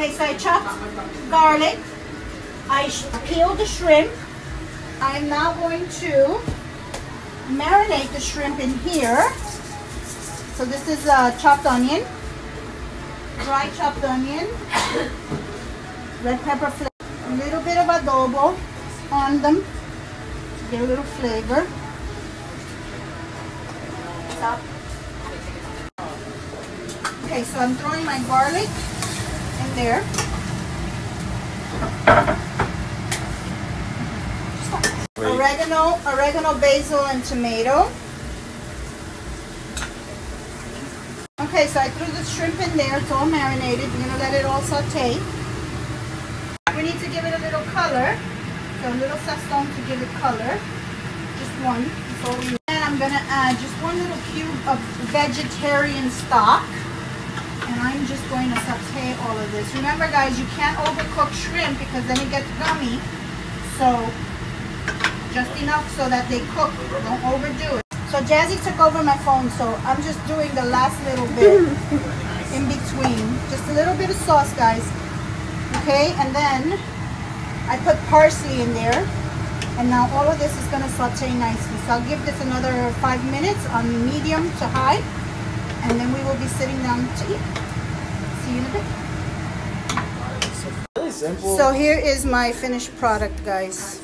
Okay, so I chopped garlic. I peeled the shrimp. I'm now going to marinate the shrimp in here. So this is uh, chopped onion, dry chopped onion, red pepper flake, a little bit of adobo on them to get a little flavor. Stop. Okay, so I'm throwing my garlic there. Wait. Oregano, oregano, basil, and tomato. Okay, so I threw the shrimp in there. It's all marinated. We're gonna let it all saute. We need to give it a little color. So a little sazon to give it color. Just one. And I'm gonna add just one little cube of vegetarian stock. And I'm just going to saute all of this. Remember guys, you can't overcook shrimp because then it gets gummy. So just enough so that they cook. Don't overdo it. So Jazzy took over my phone, so I'm just doing the last little bit in between. Just a little bit of sauce, guys. Okay, and then I put parsley in there. And now all of this is gonna saute nicely. So I'll give this another five minutes on medium to high. And then we will be sitting down to eat. See you in a bit. So here is my finished product, guys.